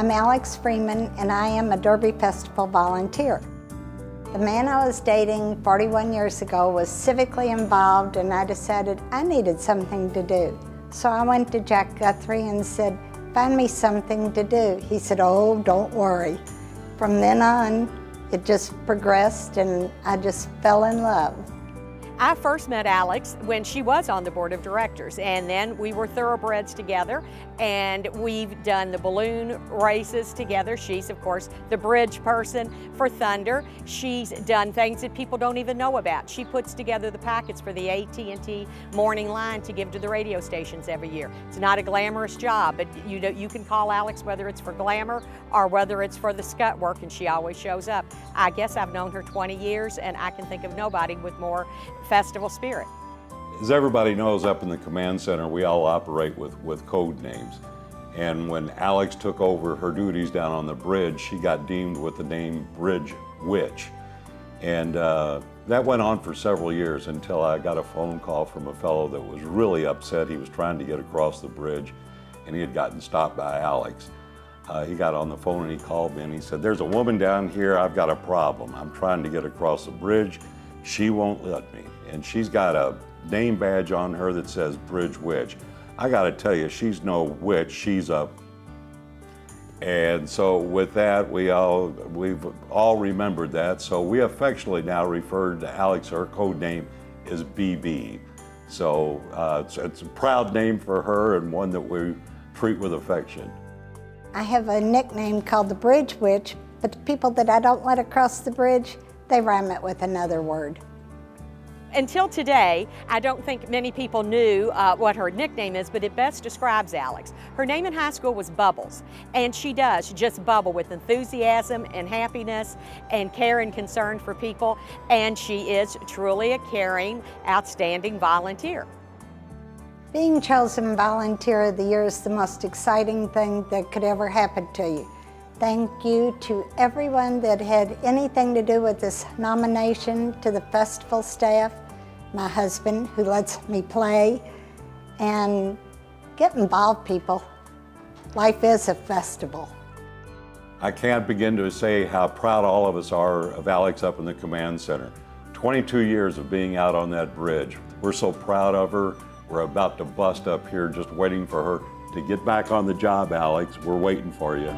I'm Alex Freeman and I am a Derby Festival volunteer. The man I was dating 41 years ago was civically involved and I decided I needed something to do. So I went to Jack Guthrie and said, find me something to do. He said, oh, don't worry. From then on, it just progressed and I just fell in love. I first met Alex when she was on the board of directors and then we were thoroughbreds together and we've done the balloon races together. She's of course the bridge person for Thunder. She's done things that people don't even know about. She puts together the packets for the AT&T morning line to give to the radio stations every year. It's not a glamorous job, but you know, you can call Alex whether it's for glamour or whether it's for the scut work and she always shows up. I guess I've known her 20 years and I can think of nobody with more festival spirit. As everybody knows, up in the command center, we all operate with, with code names. And when Alex took over her duties down on the bridge, she got deemed with the name Bridge Witch. And uh, that went on for several years until I got a phone call from a fellow that was really upset. He was trying to get across the bridge and he had gotten stopped by Alex. Uh, he got on the phone and he called me and he said, there's a woman down here, I've got a problem. I'm trying to get across the bridge. She won't let me and she's got a name badge on her that says Bridge Witch. I got to tell you, she's no witch, she's a. And so with that, we all we've all remembered that. So we affectionately now refer to Alex. Her code name is BB. So uh, it's, it's a proud name for her and one that we treat with affection. I have a nickname called the Bridge Witch, but the people that I don't let across the bridge, they rhyme it with another word. Until today, I don't think many people knew uh, what her nickname is, but it best describes Alex. Her name in high school was Bubbles, and she does just bubble with enthusiasm and happiness and care and concern for people, and she is truly a caring, outstanding volunteer. Being chosen Volunteer of the Year is the most exciting thing that could ever happen to you. Thank you to everyone that had anything to do with this nomination, to the festival staff, my husband who lets me play, and get involved people. Life is a festival. I can't begin to say how proud all of us are of Alex up in the command center. 22 years of being out on that bridge. We're so proud of her. We're about to bust up here just waiting for her to get back on the job, Alex. We're waiting for you.